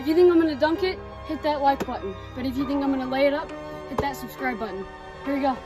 If you think I'm gonna dunk it, hit that like button. But if you think I'm gonna lay it up, hit that subscribe button. Here we go.